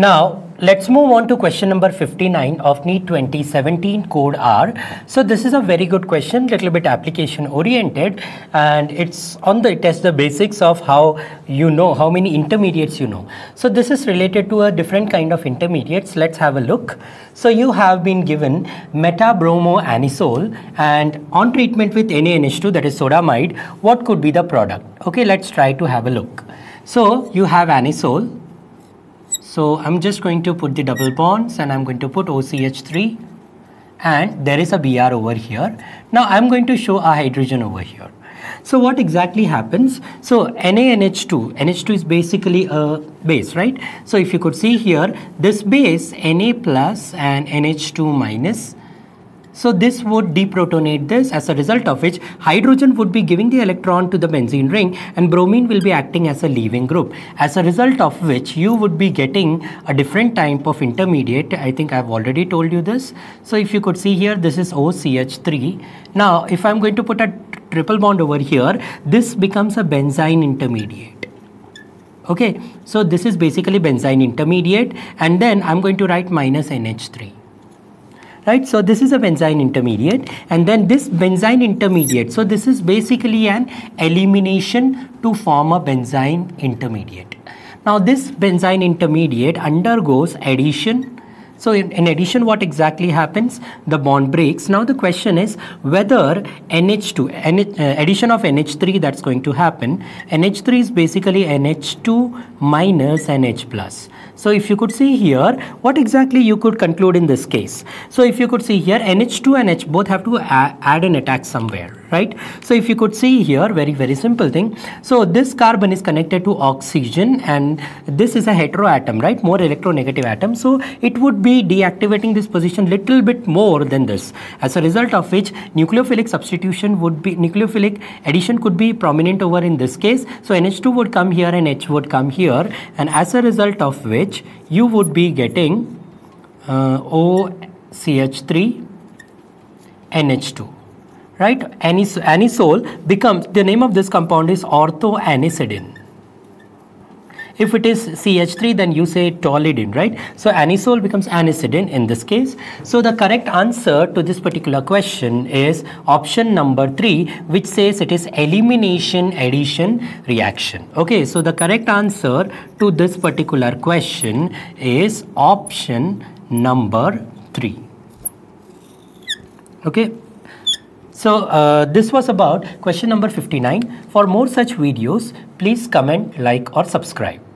Now, let's move on to question number 59 of NEET 2017 code R. So this is a very good question, little bit application oriented and it's on the test the basics of how you know how many intermediates you know. So this is related to a different kind of intermediates. Let's have a look. So you have been given metabromoanisole and on treatment with NaNH2 that is sodamide, what could be the product? Okay, let's try to have a look. So you have anisole so I'm just going to put the double bonds and I'm going to put OCH3 and there is a Br over here. Now I'm going to show a hydrogen over here. So what exactly happens? So NaNH2, NH2 is basically a base, right? So if you could see here, this base Na plus and NH2 minus so this would deprotonate this as a result of which hydrogen would be giving the electron to the benzene ring and bromine will be acting as a leaving group. As a result of which you would be getting a different type of intermediate. I think I've already told you this. So if you could see here, this is OCH3. Now if I'm going to put a triple bond over here, this becomes a benzyne intermediate okay so this is basically benzyne intermediate and then I'm going to write minus NH3 right? So this is a benzyne intermediate and then this benzyne intermediate so this is basically an elimination to form a benzyne intermediate. Now this benzyne intermediate undergoes addition so in, in, addition, what exactly happens? The bond breaks. Now the question is whether NH2, NH, uh, addition of NH3 that's going to happen. NH3 is basically NH2 minus NH plus. So if you could see here, what exactly you could conclude in this case. So if you could see here, NH2 and H both have to add an attack somewhere, right? So if you could see here, very, very simple thing. So this carbon is connected to oxygen and this is a heteroatom, right? More electronegative atom. So it would be deactivating this position little bit more than this. As a result of which nucleophilic substitution would be, nucleophilic addition could be prominent over in this case. So NH2 would come here and H would come here and as a result of which you would be getting uh, OCH3 NH2 right anisole becomes the name of this compound is orthoanisidine if it is CH3, then you say toluidine, right? So anisole becomes anisidine in this case. So the correct answer to this particular question is option number three, which says it is elimination addition reaction. Okay, so the correct answer to this particular question is option number three. Okay. So uh, this was about question number 59. For more such videos, please comment, like or subscribe.